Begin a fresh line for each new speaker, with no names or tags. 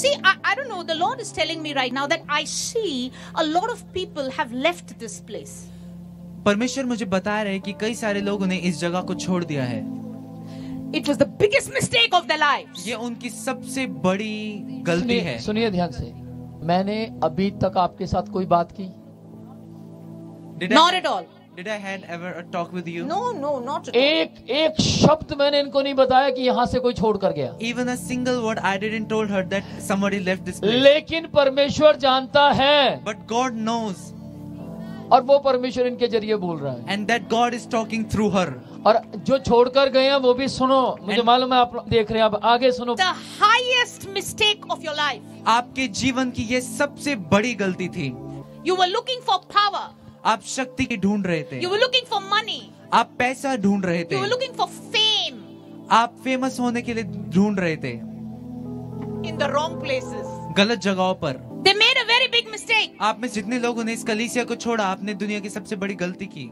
See, I, I don't know. The Lord is telling me right now that I see a lot of people have left this place.
परमेश्वर मुझे बता रहे हैं कि कई सारे लोग ने इस जगह को छोड़ दिया है।
It was the biggest mistake of the life
ये उनकी सबसे बड़ी गलती है।
सुनिए ध्यान से। मैंने अभी तक आपके साथ कोई बात की?
Not
at all
Did I had ever a talk with you?
No, no, not at all.
एक एक शब्द मैंने इनको नहीं बताया कि यहाँ से कोई छोड़ कर गया
Even a single word I didn't told her that somebody left this place.
लेकिन परमेश्वर जानता है
But God knows
और वो परमेश्वर इनके ज़रिए बोल रहा है
and that God is talking through her.
और जो छोड़कर गए हैं वो भी सुनो मुझे मालूम है आप देख रहे हैं अब आगे सुनो
The highest mistake of your life.
आपके जीवन की ये सबसे बड़ी गलती थी
You were looking for power.
आप शक्ति की ढूंढ रहे थे।
यू लुकिंग फॉर मनी
आप पैसा ढूंढ रहे थे।
यू लुकिंग फॉर फेम
आप फ़ेमस होने के लिए ढूंढ रहे थे।
इन द रॉन्ग प्लेसेस
गलत जगहों पर।
They made a very big mistake
आप में जितने लोगों ने इस कलीसिया को छोड़ा आपने दुनिया की सबसे बड़ी गलती की।